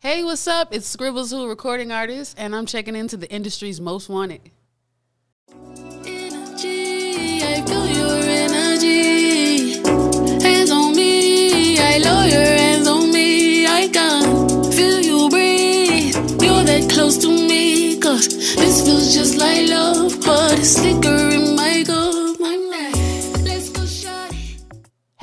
Hey, what's up? It's Scribbles Who, recording artist, and I'm checking into the industry's most wanted. Energy, I feel your energy. Hands on me, I love your hands on me. I can feel you breathe. You're that close to me, cause this feels just like love, but it's thicker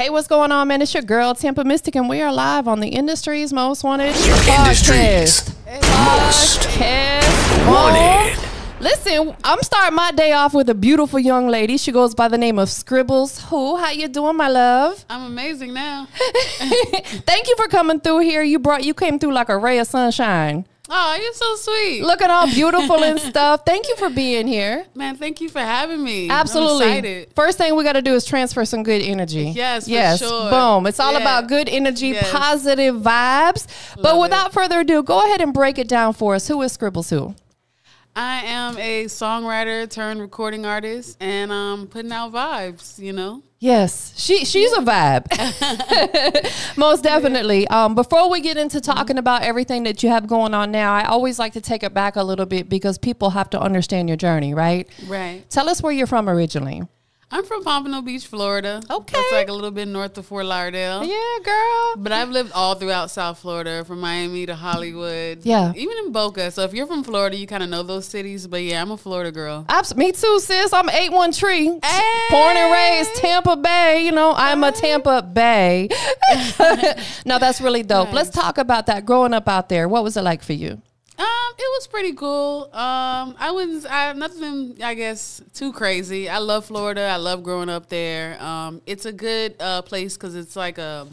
Hey, what's going on, man? It's your girl, Tampa Mystic, and we are live on the industry's most wanted Industries most podcast. wanted. Listen, I'm starting my day off with a beautiful young lady. She goes by the name of Scribbles. Who? How you doing, my love? I'm amazing now. Thank you for coming through here. You brought you came through like a ray of sunshine. Oh, you're so sweet. Looking all beautiful and stuff. Thank you for being here. Man, thank you for having me. I'm Absolutely. excited. First thing we got to do is transfer some good energy. Yes, for yes. sure. Boom. It's all Yeah. about good energy, Yes. positive vibes. but Love without further ado, go ahead and break it down for us. Who is Scribbles Who? I am a songwriter turned recording artist, and I'm putting out vibes, you know? Yes, she she's a vibe. Most definitely. Um, before we get into talking about everything that you have going on now, I always like to take it back a little bit because people have to understand your journey, right? Right. Tell us where you're from originally. I'm from Pompano Beach, Florida. Okay. It's like a little bit north of Fort Lauderdale. Yeah, girl. But I've lived all throughout South Florida, from Miami to Hollywood. Yeah. Even in Boca. So if you're from Florida, you kind of know those cities. But yeah, I'm a Florida girl. Me too, sis. I'm eight one tree. Hey. Born and raised Tampa Bay. You know, I'm a Tampa Bay. no, that's really dope. Let's talk about that. Growing up out there, what was it like for you? Um, it was pretty cool. Um, I wouldn't. I nothing. I guess too crazy. I love Florida. I love growing up there. Um, it's a good uh, place because it's like a,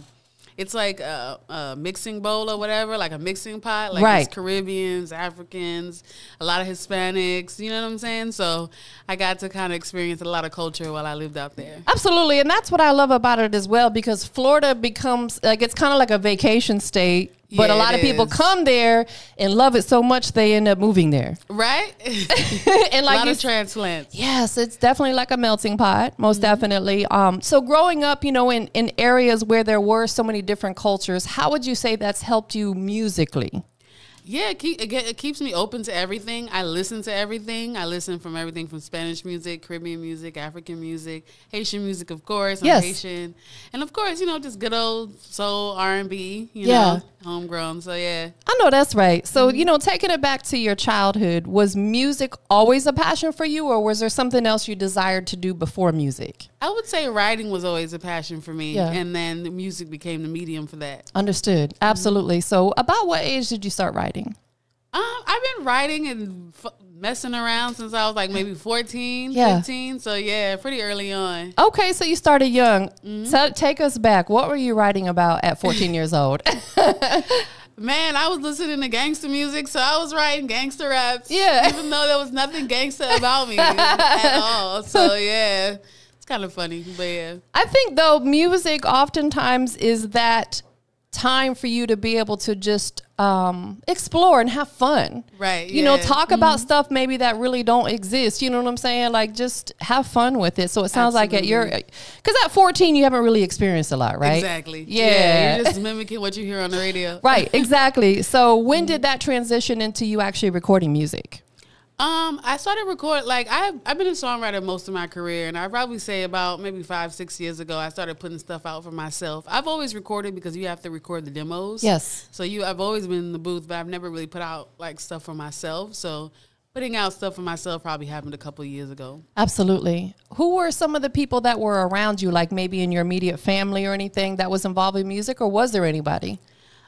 it's like a, a mixing bowl or whatever, like a mixing pot. Like Right. it's Caribbeans, Africans, a lot of Hispanics. You know what I'm saying? So I got to kind of experience a lot of culture while I lived out there. Absolutely, and that's what I love about it as well because Florida becomes like it's kind of like a vacation state, but a lot of people is. come there and love it so much they end up moving there. Right? and a like lot you of transplants. Yes, it's definitely like a melting pot, most definitely. Um, so growing up, you know, in, in areas where there were so many different cultures, how would you say that's helped you musically? Yeah, it, keep, it, it keeps me open to everything. I listen to everything. I listen from everything from Spanish music, Caribbean music, African music, Haitian music, of course. I'm Yes. Haitian, and of course, you know, just good old soul R and B. You Yeah. know, homegrown. So yeah, I know that's right. So, you know, taking it back to your childhood, was music always a passion for you, or was there something else you desired to do before music? I would say writing was always a passion for me, Yeah. and then the music became the medium for that. Understood. Absolutely. So, about what age did you start writing? Um, I've been writing and f- messing around since I was like maybe 14, Yeah. 15. So yeah, pretty early on. Okay, so you started young. So take us back. What were you writing about at 14 years old? Man, I was listening to gangster music, so I was writing gangster raps. Yeah. Even though there was nothing gangster about me at all. So yeah. It's kind of funny, but yeah. I think though music oftentimes is that time for you to be able to just um, explore and have fun. Right, You know, yeah. talk about stuff maybe that really don't exist. You know what I'm saying? Like just have fun with it. So it sounds like at your because at 14 you haven't really experienced a lot, right? Exactly. Yeah. You're just mimicking what you hear on the radio. right. Exactly. So when did that transition into you actually recording music? Um, I started record like I've I've been a songwriter most of my career, and I probably say about maybe five six years ago I started putting stuff out for myself. I've always recorded because you have to record the demos. Yes. So you, I've always been in the booth, but I've never really put out like stuff for myself. So putting out stuff for myself probably happened a couple years ago. Absolutely. Who were some of the people that were around you, like maybe in your immediate family or anything that was involved in music, or was there anybody?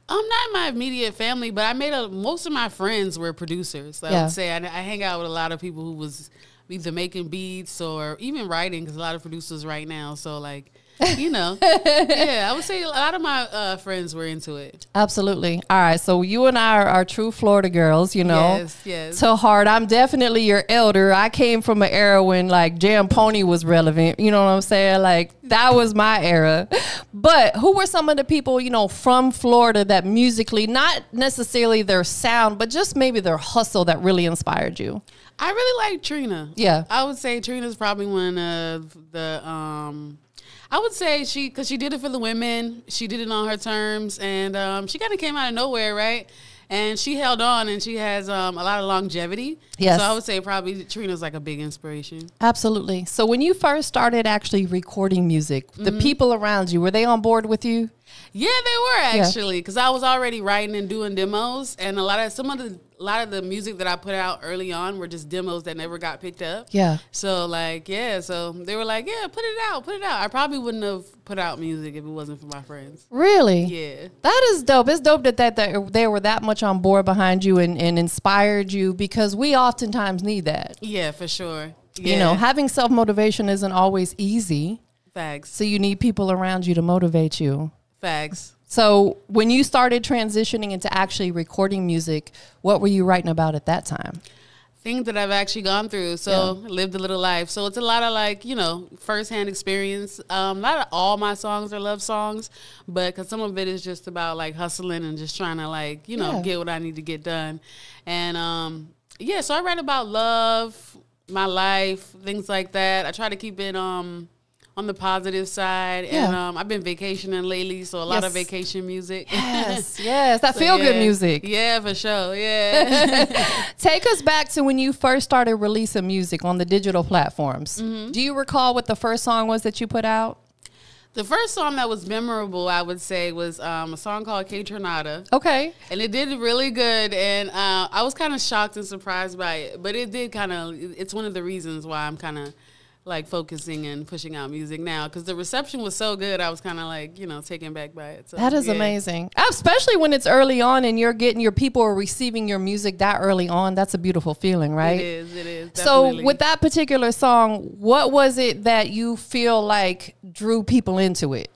Um, not in my immediate family, but I made a most of my friends were producers. I Yeah. would say I, I hang out with a lot of people who was either making beats or even writing because a lot of producers right now. So like, you know, yeah, I would say a lot of my uh, friends were into it. Absolutely. All right. So you and I are, are true Florida girls, you know. Yes, yes. So hard. I'm definitely your elder. I came from an era when like Jam Pony was relevant. You know what I'm saying? Like that was my era. But who were some of the people, you know, from Florida that musically, not necessarily their sound, but just maybe their hustle that really inspired you? I really like Trina. Yeah. I would say Trina's probably one of the. um I would say she because she did it for the women. She did it on her terms, and um, she kind of came out of nowhere, right? and she held on, and she has um, a lot of longevity. Yes. So I would say probably Trina's like a big inspiration. Absolutely. So when you first started actually recording music, the Mm-hmm. people around you were they on board with you? Yeah, they were actually because I was already writing and doing demos, and a lot of some of the a lot of the music that I put out early on were just demos that never got picked up. Yeah. So like yeah, so they were like, yeah, put it out, put it out. I probably wouldn't have put out music if it wasn't for my friends. Really? Yeah. That is dope. It's dope that, that, that they were that much on board behind you and, and inspired you because we oftentimes need that. Yeah, for sure. Yeah. You know, having self motivation isn't always easy. facts, So you need people around you to motivate you. Facts. So when you started transitioning into actually recording music, what were you writing about at that time? things that I've actually gone through. So lived a little life. So it's a lot of like you know firsthand experience. Um, not all my songs are love songs, but because some of it is just about like hustling and just trying to like you know Yeah. get what I need to get done. And um, yeah, so I write about love, my life, things like that. I try to keep it um. On the positive side, and um, I've been vacationing lately, so a lot of vacation music. Yes, yes, that So, feel good music. Yeah, for sure. Yeah. Take us back to when you first started releasing music on the digital platforms. Mm-hmm. Do you recall what the first song was that you put out? The first song that was memorable, I would say, was um, a song called K Tornada. Okay. And it did really good. And uh, I was kind of shocked and surprised by it. But it did kind of, it's one of the reasons why I'm kind of like focusing and pushing out music now. Because the reception was so good, I was kind of like, you know, taken back by it. So, That is yeah. amazing. Especially when it's early on and you're getting your people are receiving your music that early on. That's a beautiful feeling, right? It is, it is. So with that particular song, what was it that you feel like drew people into it?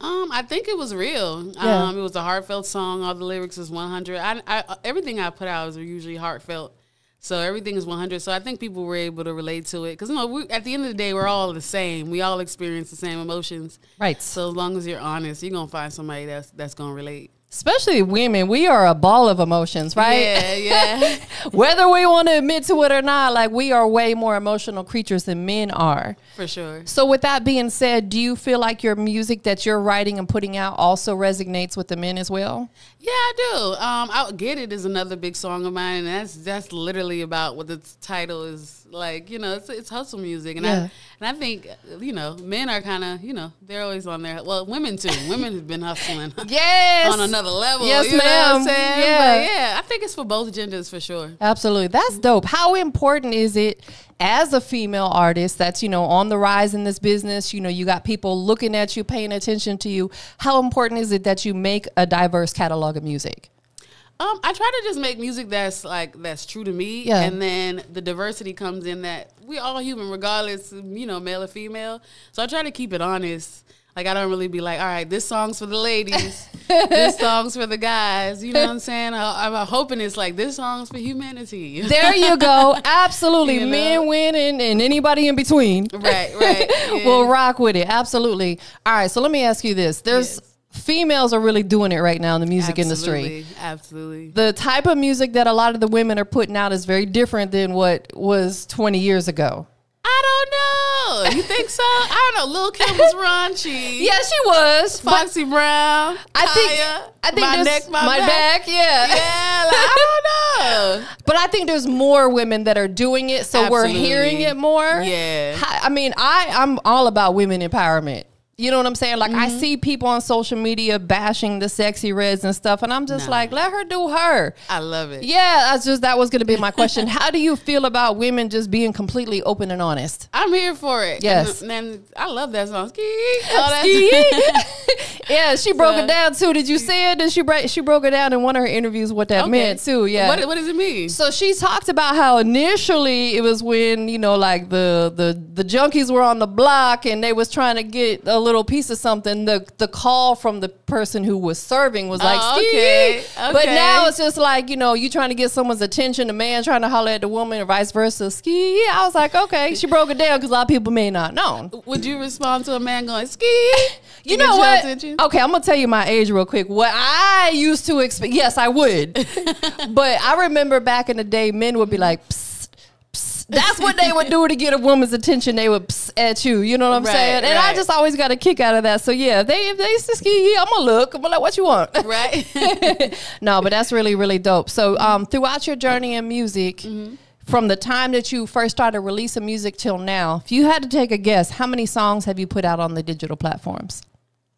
Um, I think it was real. Yeah. Um, it was a heartfelt song. All the lyrics is 100. I, I everything I put out is usually heartfelt. So everything is 100. So I think people were able to relate to it because you know, we, at the end of the day, we're all the same. We all experience the same emotions. Right. So as long as you're honest, you're gonna find somebody that's that's gonna relate. Especially women, we are a ball of emotions, right? Yeah, yeah. Whether we want to admit to it or not, like we are way more emotional creatures than men are. for sure. So, with that being said, do you feel like your music that you're writing and putting out also resonates with the men as well? Yeah, I do. Um, I get it is another big song of mine, and that's that's literally about what the title is like. You know, it's it's hustle music, and Yeah. I and I think you know men are kind of you know they're always on there. Well, women too. women have been hustling. Yes. On another level, Yes, you know what ma'am. I'm saying? Yeah. But yeah, I think it's for both genders for sure. Absolutely. That's dope. How important is it as a female artist that's, you know, on the rise in this business? You know, you got people looking at you, paying attention to you. How important is it that you make a diverse catalog of music? Um, I try to just make music that's like that's true to me, Yeah. and then the diversity comes in that we all human, regardless, you know, male or female. So I try to keep it honest. Like I don't really be like, all right, this song's for the ladies, this song's for the guys. You know what I'm saying? I, I'm hoping it's like this song's for humanity. There you go. Absolutely. You know? Men win and, and anybody in between. right, right. yeah. will rock with it. Absolutely. All right. So let me ask you this. There's Yes. Females are really doing it right now in the music industry. Absolutely, Absolutely. The type of music that a lot of the women are putting out is very different than what was 20 years ago. I don't know. You think so? I don't know. Lil Kim was raunchy. Yeah, she was. Foxy Brown. I think Khia, I think my neck, my, my back. back. Yeah. Yeah, like, I don't know. But I think there's more women that are doing it, so we're hearing it more. Yeah. Hi- I mean, I I'm all about women empowerment. You know what I'm saying? Like I Mm-hmm. see people on social media bashing the Sexyy Reds and stuff, and I'm just Nah. like, let her do her. I love it. Yeah, that's just that was going to be my question. How do you feel about women just being completely open and honest? I'm here for it. Yes. And, and I love that song. Ski. Oh, yeah, she broke So- it down too. Did you see it? Did she break? She broke it down in one of her interviews what that Okay. meant too. Yeah. What, what does it mean? So she talked about how initially it was when you know like the the the junkies were on the block and they was trying to get a little piece of something. The the call from the person who was serving was like, Oh, "Ski." okay, but now it's just like you know you trying to get someone's attention, the man trying to holler at the woman, or vice versa. Ski. I was like, okay, she broke it down because a lot of people may not know. Would you respond to a man going, ski? You know what? attention? Okay, I'm gonna tell you my age real quick. What I used to expect, yes, I would, but I remember back in the day, men would be like, psst, That's what they would do to get a woman's attention. They would pss at you. You know what I'm Right, saying? And I just always got a kick out of that. So yeah, they if they just you, I'm gonna look. I'm gonna like, what you want? right. no, but that's really really dope. So um, throughout your journey in music. From the time that you first started releasing music till now, if you had to take a guess, how many songs have you put out on the digital platforms?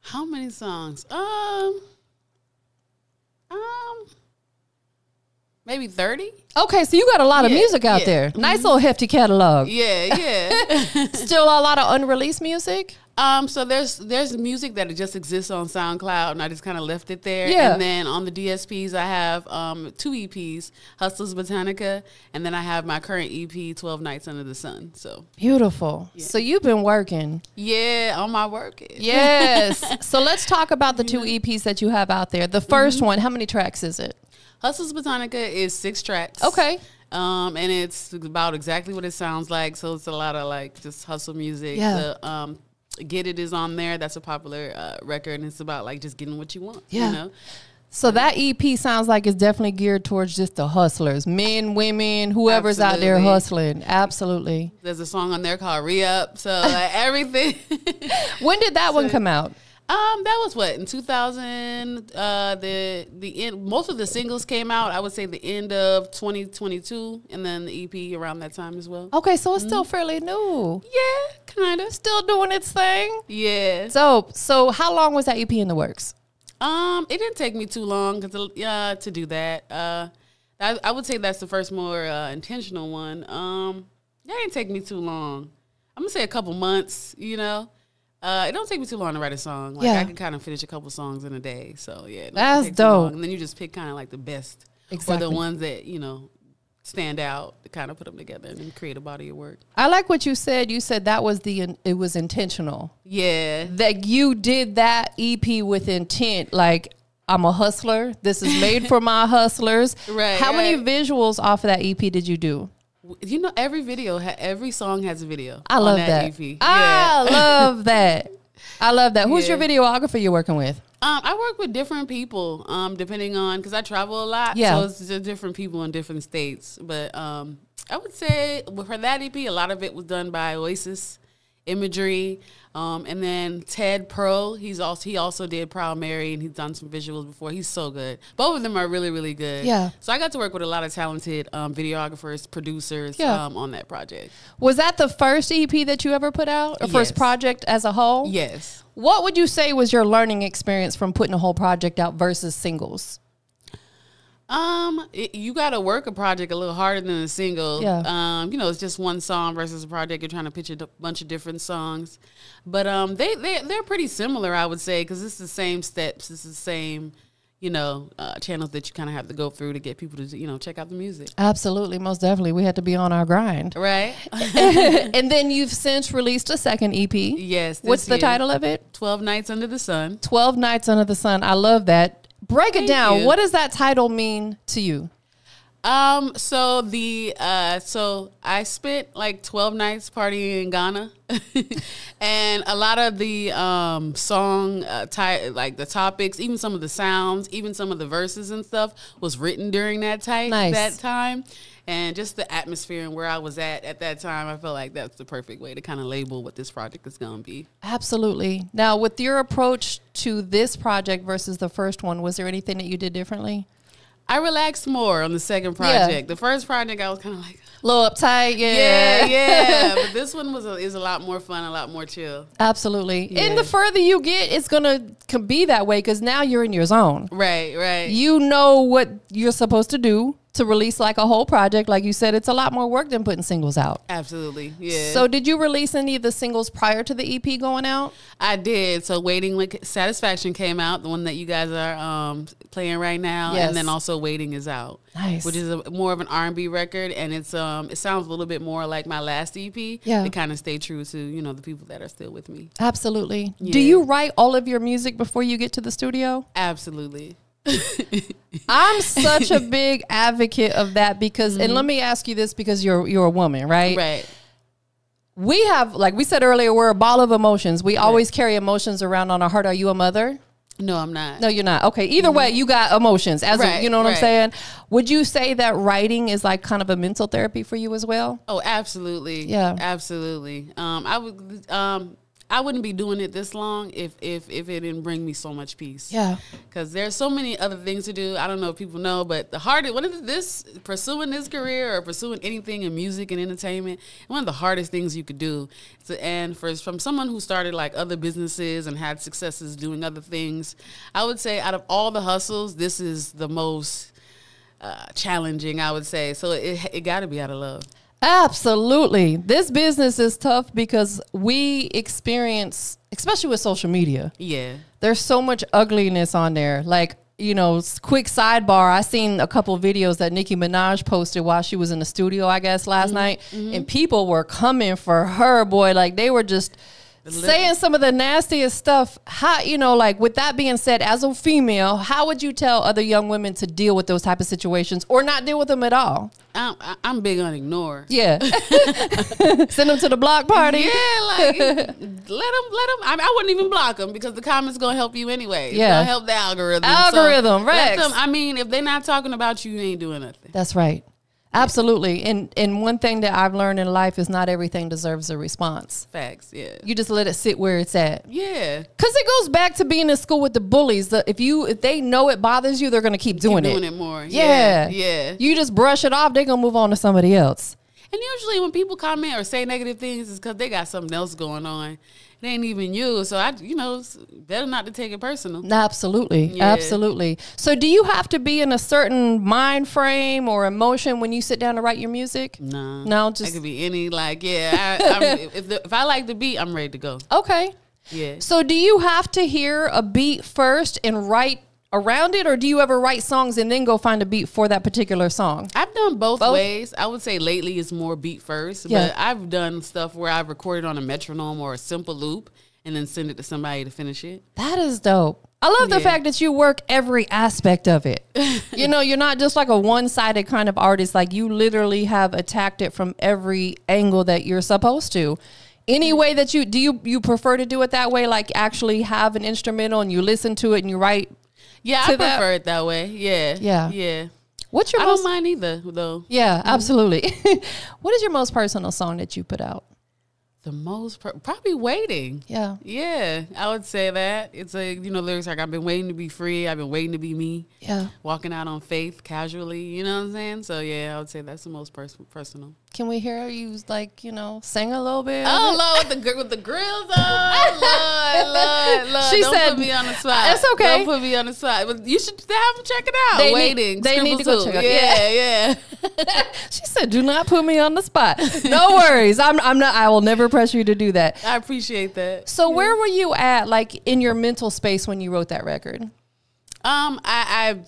How many songs? Um, maybe thirty. Okay, so you got a lot of Yeah, music out yeah. there. Nice little hefty catalog. Yeah, yeah. Still a lot of unreleased music. um, so there's there's music that just exists on SoundCloud, and I just kind of left it there. Yeah. And then on the DSPs, I have um two EPs, Hustlers Botanica, and then I have my current EP, Twelve Nights Under the Sun. So Beautiful. So you've been working. yeah, on my work. Yes. so let's talk about the two EPs that you have out there. The 1st one, how many tracks is it? Hustlers Botanica is six tracks. Okay. Um, and it's about exactly what it sounds like. So it's a lot of like just hustle music. Yeah. The, um, Get It is on there. That's a popular uh, record, and it's about like just getting what you want. Yeah. You know? So that EP sounds like it's definitely geared towards just the hustlers, men, women, whoever's out there hustling. Absolutely. There's a song on there called Re Up. So like everything. When did that one come out? Um, that was what in 2000. Uh, the the end. Most of the singles came out. I would say the end of 2022, and then the EP around that time as well. Okay, so it's still fairly new. Yeah, kind of. Still doing its thing. Yeah. Dope. So how long was that EP in the works? Um, it didn't take me too long cause, uh, to do that. Uh, I, I would say that's the first more uh, intentional one. Um, that didn't take me too long. I'm gonna say a couple months. You know, uh, it don't take me too long to write a song. Like Yeah. I can kind of finish a couple songs in a day. So yeah, That's dope. And then you just pick kind of like the best or the ones that you know stand out to kind of put them together and create a body of work. I like what you said. You said that was the it was intentional. Yeah. That you did that EP with intent. Like I'm a hustler. This is made for my hustlers. Right, How many visuals off of that EP did you do? You know, every video, every song has a video. I love that. EP. I love that. I love that. Who's Yeah. your videographer you're working with? Um, I work with different people, um, depending on because I travel a lot. Yeah. So it's just different people in different states. But um, I would say for that EP, a lot of it was done by Oasis Imagery, um, and then Ted Pearl, He's also he also did Proud Mary, and he's done some visuals before. He's so good. Both of them are really really good. Yeah. So I got to work with a lot of talented um, videographers, producers Yeah. um, on that project. Was that the first EP that you ever put out? Or first project as a whole? Yes. What would you say was your learning experience from putting a whole project out versus singles? Um, it, you got to work a project a little harder than a single. Yeah. Um, you know, it's just one song versus a project. You're trying to pitch a d- bunch of different songs, but um, they they they're pretty similar, I would say, because it's the same steps. It's the same, you know, uh, channels that you kind of have to go through to get people to you know check out the music. Absolutely, most definitely. We had to be on our grind. Right. and then you've since released a second EP. yes. What's the title of it? Twelve Nights Under the Sun. 12 Nights Under the Sun. I love that. Break it down. you. What does that title mean to you? Um, so the uh so I spent like 12 nights partying in Ghana. and a lot of the um song uh ty- like the topics, even some of the sounds, even some of the verses and stuff was written during that time Nice. that time. And just the atmosphere and where I was at at that time, I felt like that's the perfect way to kind of label what this project is going to be. Absolutely. Now, with your approach to this project versus the first one, was there anything that you did differently? I relaxed more on the second Yeah. project. The first project, I was kind of like, A little uptight, yeah, yeah. But this one was a, is a lot more fun, a lot more chill. Absolutely. Yeah. And the further you get, it's gonna can be that way because now you're in your zone. Right, right. You know what you're supposed to do to release like a whole project. Like you said, it's a lot more work than putting singles out. Absolutely, yeah. So, did you release any of the singles prior to the EP going out? I did. So waiting with satisfaction came out, the one that you guys are um, playing right now, Yes. and then also waiting is out, Nice. which is a, more of an R and B record, and it's um it sounds a little bit more like my last EP. Yeah. to kind of stay true to you know the people that are still with me. Absolutely. Do you write all of your music before you get to the studio? Absolutely. I'm such a big advocate of that because, and let me ask you this because you're you're a woman, right? Right. We have, like we said earlier, we're a ball of emotions. We always carry emotions around on our heart. Are you a mother? No, I'm not. No, you're not. Okay. Either way, you got emotions. As a, you know what I'm saying. Would you say that writing is like kind of a mental therapy for you as well? Oh, absolutely. Yeah. absolutely. Um, I would. Um, I wouldn't be doing it this long if if if it didn't bring me so much peace. Yeah. because there's so many other things to do. I don't know if people know, but the hardest one of this pursuing this career or pursuing anything in music and entertainment, one of the hardest things you could do. So, and for from someone who started like other businesses and had successes doing other things, I would say out of all the hustles, this is the most uh, challenging. I would say so. It it got to be out of love. Absolutely. This business is tough because we experience, especially with social media, Yeah. there's so much ugliness on there. Like, you know, quick sidebar. I seen a couple of videos that Nicki Minaj posted while she was in the studio, I guess, last mm-hmm. night, and mm-hmm. people were coming for her, boy. Like they were just saying some of the nastiest stuff. How you know, like with that being said, as a female, how would you tell other young women to deal with those type of situations or not deal with them at all? I'm, I- I'm big on ignore. Yeah, send them to the block party. Yeah, like let them, let them. I, I wouldn't even block them because the comments gonna help you anyway. Yeah. gonna help the algorithm. Algorithm, let Rex. them- I mean, if they're not talking about you, you ain't doing nothing. That's right. Absolutely. And and one thing that I've learned in life is not everything deserves a response. Facts. Yeah. You just let it sit where it's at. Yeah. Cause it goes back to being in school with the bullies. The, if you if they know it bothers you, they're gonna keep doing Keep it. doing it more. Yeah. Yeah. Yeah. You just brush it off, they're gonna move on to somebody else. And usually when people comment or say negative things, it's because they got something else going on. It ain't even you. So I, you know, it's better not to take it personal. Absolutely. Yeah. Absolutely. So do you have to be in a certain mind frame or emotion when you sit down to write your music? No. No, It just could be any. Like, yeah. I, if, the, if I like the beat, I'm ready to go. okay. Yeah. So do you have to hear a beat first and write around it or do you ever write songs and then go find a beat for that particular song? I've done both, Both? ways. I would say lately it's more beat first, Yeah. but I've done stuff where I've recorded on a metronome or a simple loop and then send it to somebody to finish it. That is dope. I love the Yeah. fact that you work every aspect of it. you know, you're not just like a one-sided kind of artist. Like you literally have attacked it from every angle that you're supposed to. Any mm. way that you do you you prefer to do it that way, like actually have an instrumental and you listen to it and you write. Yeah, I that- prefer it that way. Yeah. Yeah. Yeah. What's your I most? don't mind either, though. Yeah, mm-hmm. absolutely. what is your most personal song that you put out? The most, per- probably waiting. Yeah. Yeah, I would say that. It's a, you know, lyrics like, I've been waiting to be free. I've been waiting to be me. Yeah. Walking out on faith casually. You know what I'm saying? So, yeah, I would say that's the most pers- personal. Can we hear you like you know sing a little bit? Oh? Lord, with the with the grills on, Lord, Lord, Lord. She Don't said- put me on the spot. It's okay. Don't put me on the spot. But you should have them check it out. They need- Waiting. they need to go check it Yeah, yeah. She said, "Do not put me on the spot." No worries. I'm. I'm not. I will never press you to do that. I appreciate that. So, where were you at, like in your mental space when you wrote that record? Um, I, I,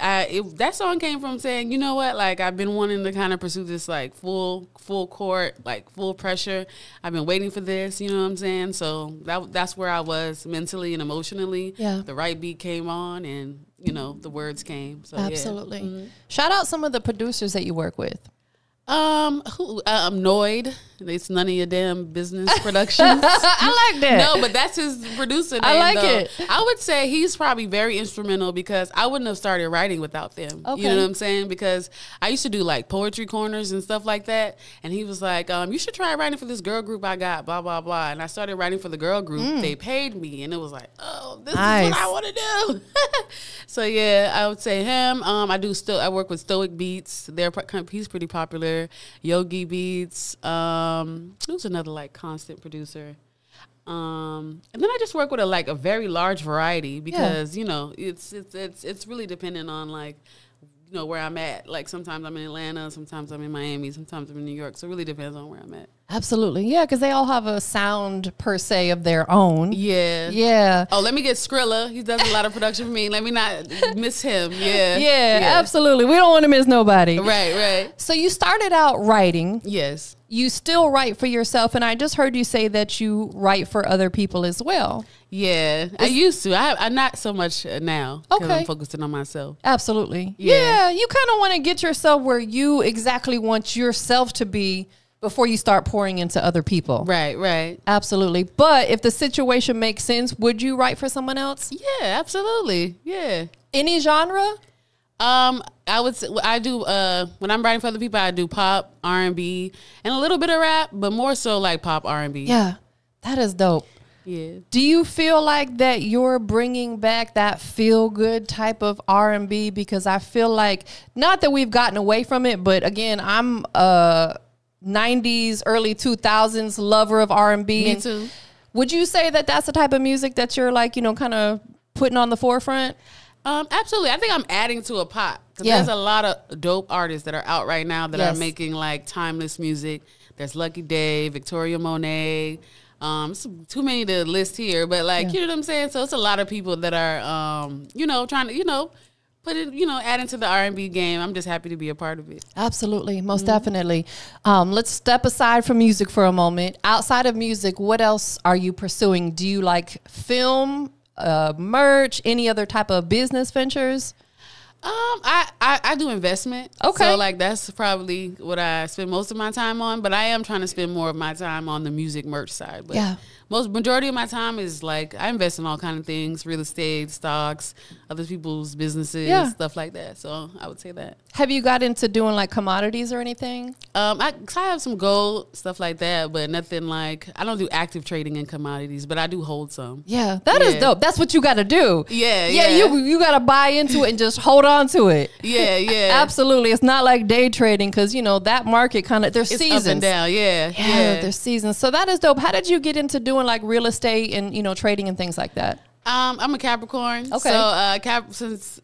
I it, that song came from saying, you know what, like I've been wanting to kind of pursue this like full, full court, like full pressure. I've been waiting for this. You know what I'm saying? So that that's where I was mentally and emotionally. Yeah. The right beat came on, and you know the words came. So yeah. Absolutely. Shout out some of the producers that you work with. Um, who? Uh, I'm Noid. It's none of your damn business productions. I like that. no, but that's his producer. Name, I like though. it. I would say he's probably very instrumental because I wouldn't have started writing without them. Okay. You know what I'm saying? Because I used to do like poetry corners and stuff like that, and he was like, um, "You should try writing for this girl group I got." Blah blah blah. And I started writing for the girl group. They paid me, and it was like, "Oh, this Mm. Nice. is what I want to do." so yeah, I would say him. Um, I do still. I work with Stoic Beats. They're he's pretty popular. Yogi Beats. Um, who's another like constant producer? Um, and then I just work with a like a very large variety because you know it's it's it's it's really dependent on like you know where I'm at. Like sometimes I'm in Atlanta, sometimes I'm in Miami, sometimes I'm in New York. So it really depends on where I'm at. Absolutely. Yeah, because they all have a sound per se of their own. Yeah. Yeah. Oh, let me get Skrilla. He does a lot of production for me. Let me not miss him. Yeah. Yeah, absolutely. We don't want to miss nobody. Right. Right. So you started out writing. Yes. You still write for yourself, and I just heard you say that you write for other people as well. Yeah. I used to. I, I'm not so much uh, now because Okay. I'm focusing on myself. Absolutely. Yeah. Yeah, you kind of want to get yourself where you exactly want yourself to be before you start pouring into other people. Right, right. Absolutely. But if the situation makes sense, would you write for someone else? Yeah, absolutely. Yeah. Any genre? Um, I would say I do uh when I'm writing for other people, I do pop, R and B, and a little bit of rap, but more so like pop R and B. Yeah. That is dope. Yeah. Do you feel like that you're bringing back that feel good type of R&B because I feel like not that we've gotten away from it but again I'm a 90s early 2000s lover of R&B Me and too. Would you say that that's the type of music that you're like, you know, kind of putting on the forefront? Um, absolutely. I think I'm adding to a pot. 'Cause Yeah. There's a lot of dope artists that are out right now that Yes. are making like timeless music. There's Lucky Daye, Victoria Monet. Um, it's too many to list here, but like you know what I'm saying. So it's a lot of people that are, um, you know, trying to, you know, put it, you know, add into the R&B game. I'm just happy to be a part of it. Absolutely, most definitely. Um, let's step aside from music for a moment. Outside of music, what else are you pursuing? Do you like film, uh, merch, any other type of business ventures? Um, I, I I do investment. Okay. So like that's probably what I spend most of my time on. But I am trying to spend more of my time on the music merch side. But Yeah. Most majority of my time is like I invest in all kind of things: real estate, stocks, other people's businesses, Yeah. stuff like that. So I would say that. Have you got into doing like commodities or anything? Um, I, I have some gold stuff like that, but nothing like I don't do active trading in commodities, but I do hold some. Yeah, that is Yeah. dope. That's what you got to do. Yeah, yeah. yeah. You you got to buy into it and just hold on to it. Yeah, yeah, Absolutely, it's not like day trading because you know that market kind of there's It's seasons. up and down. Yeah, Yeah, yeah. there's seasons. So that is dope. How did you get into doing like real estate and you know trading and things like that? Um, I'm a Capricorn. Okay. So, uh, Cap since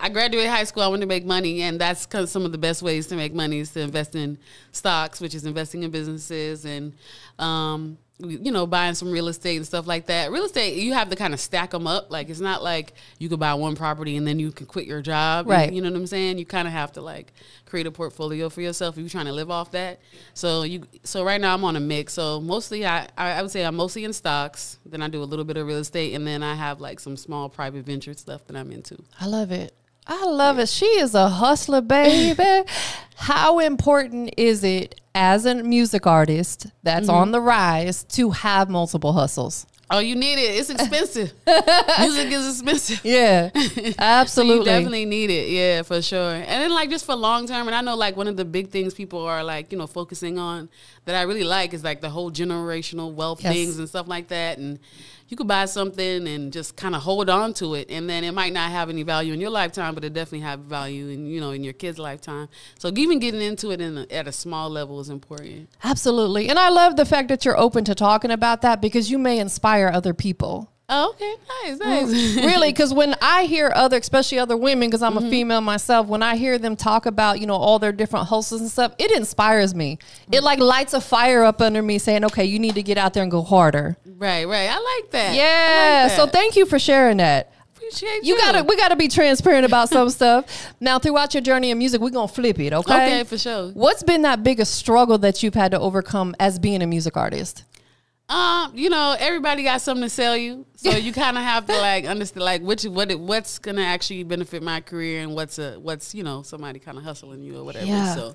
I graduated high school, I wanted to make money, and that's cause some of the best ways to make money is to invest in stocks, which is investing in businesses and, um, you know, buying some real estate and stuff like that. Real estate, you have to kind of stack them up. Like it's not like you could buy one property and then you can quit your job. Right. You know what I'm saying? You kind of have to like create a portfolio for yourself if you're trying to live off that. So you, so right now I'm on a mix. So mostly I I would say I'm mostly in stocks. Then I do a little bit of real estate, and then I have like some small private venture stuff that I'm into. I love it. I love it. She is a hustler, baby. How important is it as a music artist that's Mm-hmm. on the rise to have multiple hustles? Oh, you need it. It's expensive. Music is expensive. Yeah, So absolutely. you definitely need it, yeah, for sure. And then like just for long term, and I know like one of the big things people are like you know focusing on that I really like is like the whole generational wealth Yes. things and stuff like that. And you could buy something and just kind of hold on to it, and then it might not have any value in your lifetime, but it definitely have value in you know in your kid's lifetime. So even getting into it in a, at a small level is important. Absolutely. And I love the fact that you're open to talking about that because you may inspire other people. Oh, okay, nice, nice. really because when i hear other especially other women because Mm-hmm. i'm a female myself when i hear them talk about you know all their different hustles and stuff it inspires me it like lights a fire up under me saying okay you need to get out there and go harder right, right. I like that. Yeah like so thank you for sharing that appreciate you gotta we gotta be transparent about some stuff now throughout your journey in music we're gonna flip it okay Okay, for sure. what's been that biggest struggle that you've had to overcome as being a music artist Um, you know, everybody got something to sell you, so you kind of have to like understand like which what it, what's gonna actually benefit my career and what's a what's you know somebody kind of hustling you or whatever. Yeah. So,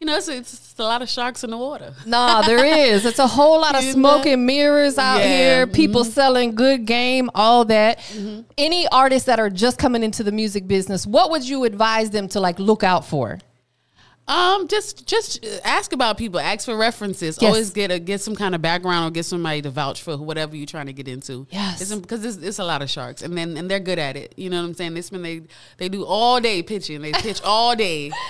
you know, it's, it's a lot of sharks in the water. Nah, there is. It's a whole lot of smoke and mirrors out Yeah, Mm-hmm. here. People selling good game, all that. Any artists that are just coming into the music business, what would you advise them to like look out for? Um, just just ask about people. Ask for references. Yes. Always get a get some kind of background or get somebody to vouch for whatever you're trying to get into. Yes. it's, because it's, it's a lot of sharks, and then and they're good at it. You know what I'm saying? They spend they they do all day pitching. They pitch all day.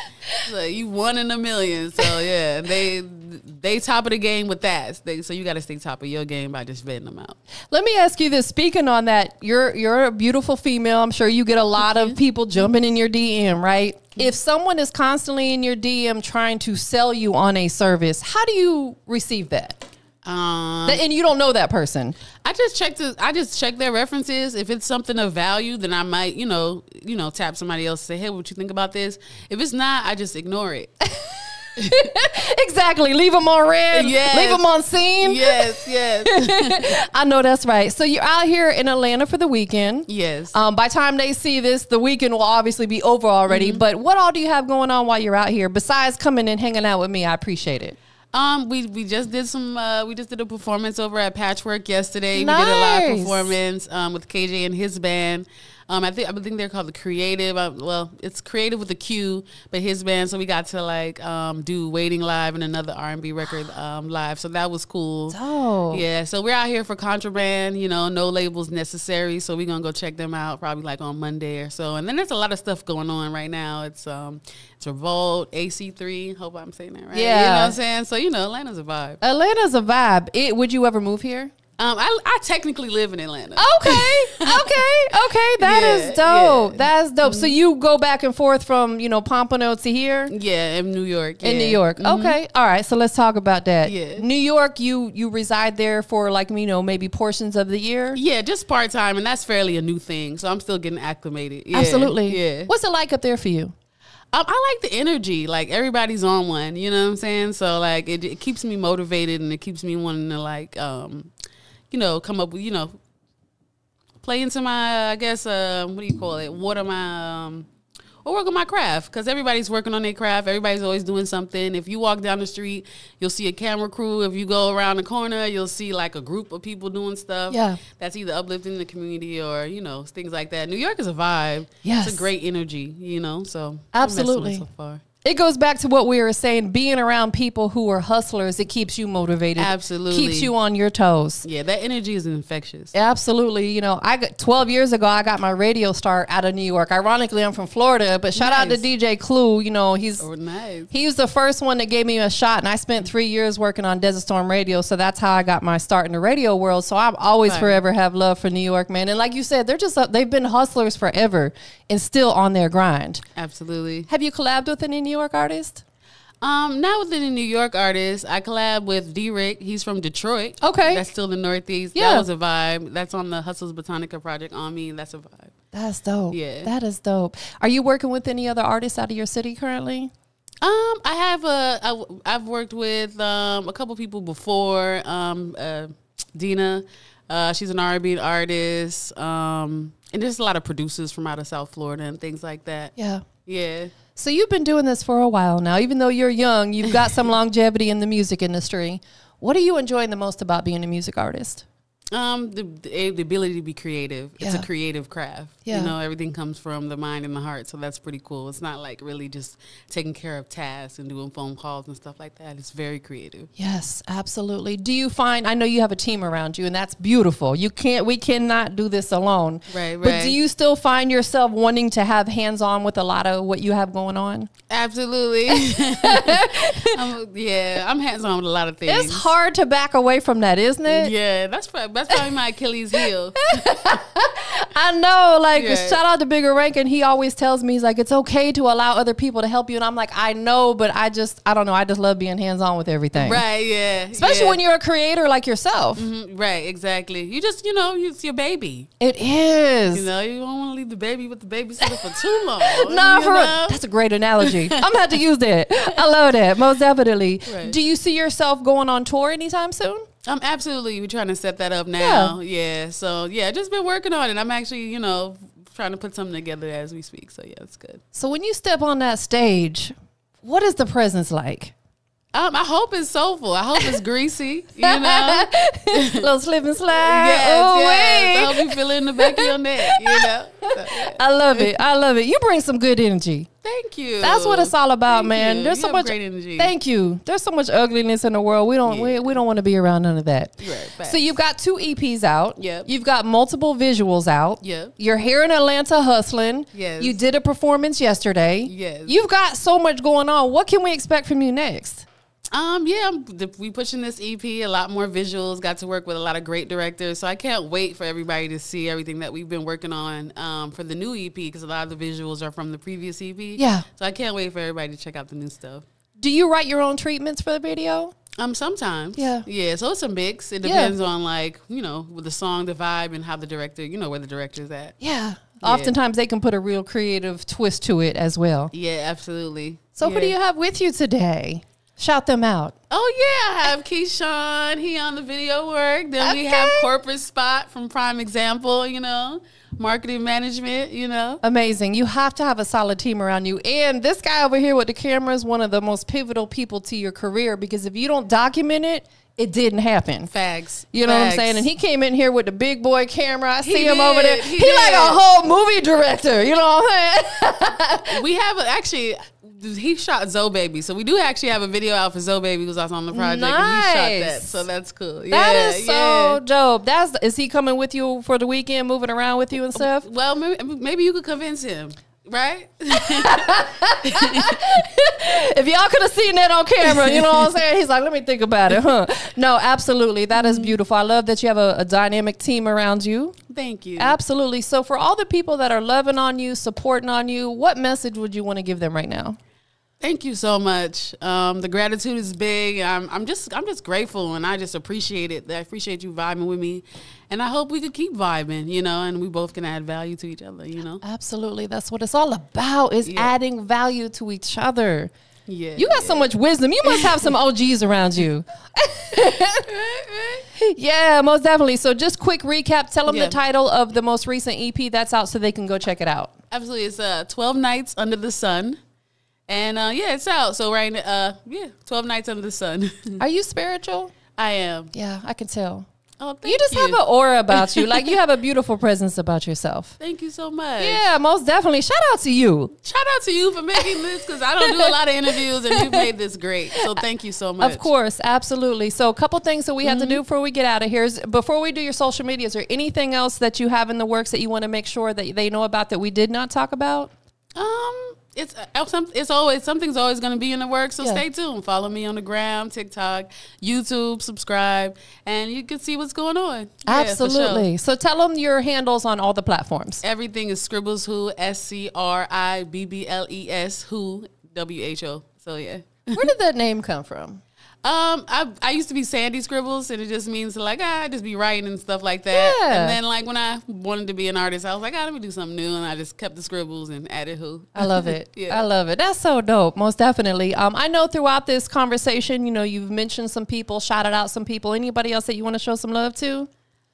So you one in a million. So yeah, they they top of the game with that. They, so you got to stay top of your game by just vetting them out. Let me ask you this. Speaking on that, you're you're a beautiful female. I'm sure you get a lot of people jumping in your DM, right? If someone is constantly in your DM trying to sell you on a service, how do you receive that? Um, and you don't know that person. I just check the I just check their references. If it's something of value, then I might, you know, you know, tap somebody else and say, Hey, what you think about this? If it's not, I just ignore it. Exactly. Leave them on read. Yes. Leave them on seen. yes, yes. I know that's right. So you're out here in Atlanta for the weekend. yes. Um, by time they see this, the weekend will obviously be over already. Mm-hmm. But what all do you have going on while you're out here besides coming and hanging out with me? I appreciate it. Um, we we just did some. Uh, we just did a performance over at Patchwork yesterday. Nice. We did a live performance um, with KJ and his band. Um, I think I think they're called the Creative. Uh, well, it's Creative with a Q, but his band. So we got to like um, do Waiting live and another R and B record um, live. So that was cool. Dope. Yeah. So we're out here for Contraband. You know, no labels necessary. So we're gonna go check them out probably like on Monday or so. And then there's a lot of stuff going on right now. It's um, it's Revolt, AC3. Hope I'm saying that right. Yeah, You know what I'm saying? So you know, Atlanta's a vibe. Atlanta's a vibe. It, would you ever move here? Um, I, I technically live in Atlanta. Okay, okay, okay. That is Yeah, dope. yeah. That's dope. So you go back and forth from you know Pompano to here Yeah, in New York. in. New York. Okay, all right. So let's talk about that. Yeah. New York. You you reside there for like you know maybe portions of the year. Yeah, just part time, and that's fairly a new thing. So I'm still getting acclimated. Yeah, Absolutely. Yeah. What's it like up there for you? Um, I like the energy. Like everybody's on one. You know what I'm saying? So like it, it keeps me motivated and it keeps me wanting to like um, you know, come up with you know, play into my I guess uh, what do you call it? Water my um. Or work on my craft because everybody's working on their craft. Everybody's always doing something. If you walk down the street, you'll see a camera crew. If you go around the corner, you'll see like a group of people doing stuff. Yeah. that's either uplifting the community or you know things like that. New York is a vibe. Yes. it's a great energy. You know, so I'm messing with it Absolutely. so far. It goes back to what we were saying. Being around people who are hustlers, it keeps you motivated. Absolutely. keeps you on your toes. Yeah, that energy is infectious. Absolutely. You know, I got 12 years ago, I got my radio start out of New York. Ironically, I'm from Florida, but shout out to DJ Clue. You know, he's Oh, nice. he was the first one that gave me a shot, and I spent three years working on Desert Storm Radio. So that's how I got my start in the radio world. So I've always Right. forever have love for New York, man. And like you said, they're just they've been hustlers forever and still on their grind. Absolutely. Have you collabed with any New York artist? Um, not with any New York artists. I collab with D Rick. He's from Detroit. Okay. That's still the Northeast. Yeah. That was a vibe. That's on the Hustles Botanica project on me. That's a vibe. That's dope. Yeah. that is dope. Are you working with any other artists out of your city currently? Um, I have a. I, I've worked with um a couple people before. Um, uh, Dina, uh, she's an R&B artist. Um, and there's a lot of producers from out of South Florida and things like that. Yeah. Yeah. So you've been doing this for a while now. Even though you're young, you've got some longevity in the music industry. What are you enjoying the most about being a music artist? Um, the, the ability to be creative. It's a creative craft. Yeah. You know, everything comes from the mind and the heart, so that's pretty cool. It's not like really just taking care of tasks and doing phone calls and stuff like that. It's very creative. Yes, absolutely. Do you find I know you have a team around you and that's beautiful. You can't we cannot do this alone. Right, But do you still find yourself wanting to have hands on with a lot of what you have going on? Absolutely. I'm, yeah, I'm hands on with a lot of things. It's hard to back away from that, isn't it? Yeah, that's prob- that's probably my Achilles heel. I know, like Yeah. shout out to Bigger Rank, and he always tells me he's like, it's okay to allow other people to help you, and I'm like, I know, but I just, I don't know, I just love being hands on with everything, right? Yeah. Especially yeah. when you're a creator like yourself. Mhm, right. Exactly. You just you know it's your baby. It is. You know you don't want to leave the baby with the babysitter for too long. No, you for know? that's a great analogy. I'm gonna have to use that. I love that most definitely. Right. Do you see yourself going on tour anytime soon? I'm absolutely. We're trying to set that up now. Yeah. yeah. So yeah, just been working on it. I'm actually, you know, trying to put something together as we speak. So yeah, it's good. So when you step on that stage, what is the presence like? Um, I hope it's soulful. I hope it's greasy. You know. little slip and slide. yes. Ooh, yes. I wee. hope you feel it in the back of your neck. You know. So, yeah. I love it. I love it. You bring some good energy. Thank you. That's what it's all about, Thank man. you. There's You so much. Thank you. There's so much ugliness in the world. We don't we, Yeah. we don't want to be around none of that. Right. So you've got two EPs out. Yep. You've got multiple visuals out. Yep. You're here in Atlanta hustling. Yes. You did a performance yesterday. Yes. You've got so much going on. What can we expect from you next? Um, yeah, we pushing this EP, a lot more visuals. Got to work with a lot of great directors, so I can't wait for everybody to see everything that we've been working on um, for the new EP because a lot of the visuals are from the previous EP. Yeah. so I can't wait for everybody to check out the new stuff. Do you write your own treatments for the video? Um, sometimes, Yeah. yeah. So it's a mix. It Yeah. depends on like you know with the song, the vibe, and how the director, you know, where the director's at. Yeah. Oftentimes they can put a real creative twist to it as well. Yeah, absolutely. So who do you have with you today? Shout them out. Oh yeah, I have Keyshawn. He on the video work. Then we have Okay. corporate spot from Prime Example. You know, marketing management. You know. Amazing. You have to have a solid team around you. And this guy over here with the camera is one of the most pivotal people to your career because if you don't document it, it didn't happen. Fags. You know what I'm saying? And he came in here with the big boy camera. I see him did. over there. He He, like a whole movie director. You know what I'm saying? we have a, actually. He shot Zoe Baby, so we do actually have a video out for Zoe Baby who's also on the project, and he shot that. So that's cool. that yeah, is so yeah. dope. That's is he coming with you for the weekend, moving around with you and stuff? Well, maybe, maybe you could convince him, right? if y'all could have seen that on camera, you know what I'm saying? He's like, let me think about it, huh? No, absolutely. That is beautiful. I love that you have a, a dynamic team around you. Thank you. Absolutely. So, for all the people that are loving on you, supporting on you, what message would you want to give them right now? Thank you so much. Um, the gratitude is big. I'm, I'm just I'm just grateful, and I just appreciate it. I appreciate you vibing with me, and I hope we could keep vibing. You know, and we both can add value to each other. You know. Absolutely. That's what it's all about is Yeah. adding value to each other. Yeah. You got so much wisdom. You must have some OGs around you. yeah, most definitely. So, just quick recap. Tell them Yeah. the title of the most recent EP that's out so they can go check it out. Absolutely, it's uh, twelve nights under the sun, and uh, yeah, it's out. So right, uh, yeah, twelve nights under the sun. Are you spiritual? I am. Yeah, I can tell. Oh, thank You just have an aura about you. Like you have a beautiful presence about yourself. Thank you so much. Yeah, most definitely. Shout out to you. Shout out to you for making this because I don't do a lot of interviews and you made this great. So thank you so much. Of course, absolutely. So, a couple things that we have to do before we get out of here is before we do your social media, is there anything else that you have in the works that you want to make sure that they know about that we did not talk about? Um, it's uh, it's always something's always going to be in the works. So Yeah. stay tuned. Follow me on the gram, TikTok, YouTube, subscribe, and you can see what's going on. Yeah, sure. absolutely. So, tell them your handles on all the platforms. Everything is Scribbles Who S C R I B B L E S Who W H O. So yeah. Where did that name come from? Um, I I used to be Sandy Scribbles, and it just means like ah, I just be writing and stuff like that. Yeah. And then like when I wanted to be an artist, I was like, ah, let me do something new, and I just kept the scribbles and added who. I love it. Yeah. I love it. That's so dope. Most definitely. Um, I know throughout this conversation, you know, you've mentioned some people, shouted out some people. Anybody else that you want to show some love to?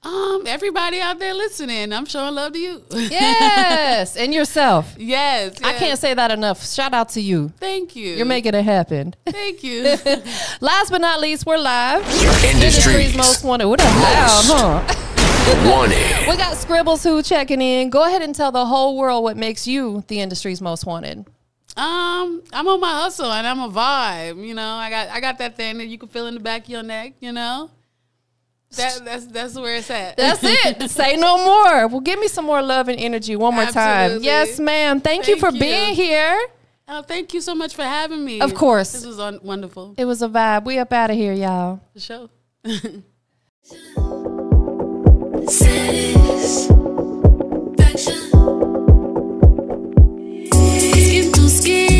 Um, everybody out there listening, I'm showing love to you. Yes, and yourself. yes, I can't say that enough. Shout out to you. Thank you. You're making it happen. Thank you. Last but not least, we're live. Industry's most wanted. What a loud, huh? wanted. We got Scribbles who checking in. Go ahead and tell the whole world what makes you the industry's most wanted. um, I'm on my hustle and I'm a vibe. You know, I got I got that thing that you can feel in the back of your neck. You know, that that's that's where it's at. That's it. Say no more. Well, give me some more love and energy one more time. Yes, ma'am. Thank, you for you. being here. oh, thank you so much for having me. Of course. this was un- wonderful. It was a vibe. We up out of here, y'all. The show. Satisfaction. Skin to skin.